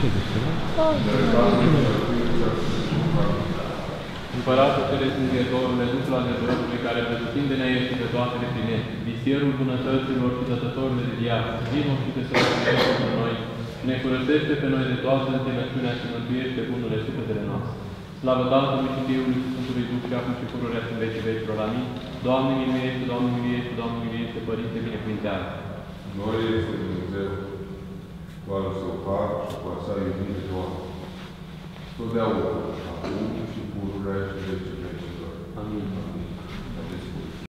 Ce despre Împăratul Ceresc Înghietorule, Duhul adevărului, care pretutindene ești pe toate le primești, visierul bunătăților și dătătorul de viață, vino și te sărbătorește cu noi și ne curățește pe noi de toată înțelepciunea și mântuiește bunurile sufletele noastre. Slavă Tatălui și Fiului și Sfântului Duh și acum și pururea și în vecii vecilor. Amin. Doamne miluiește, Doamne miluiește, Doamne miluiește, Părinte binecuvintează. Noi este Dumnezeu, cu al său har și cu a sa iubire toată. Totdeauna, acum și pururea și vecii vecilor. Amin.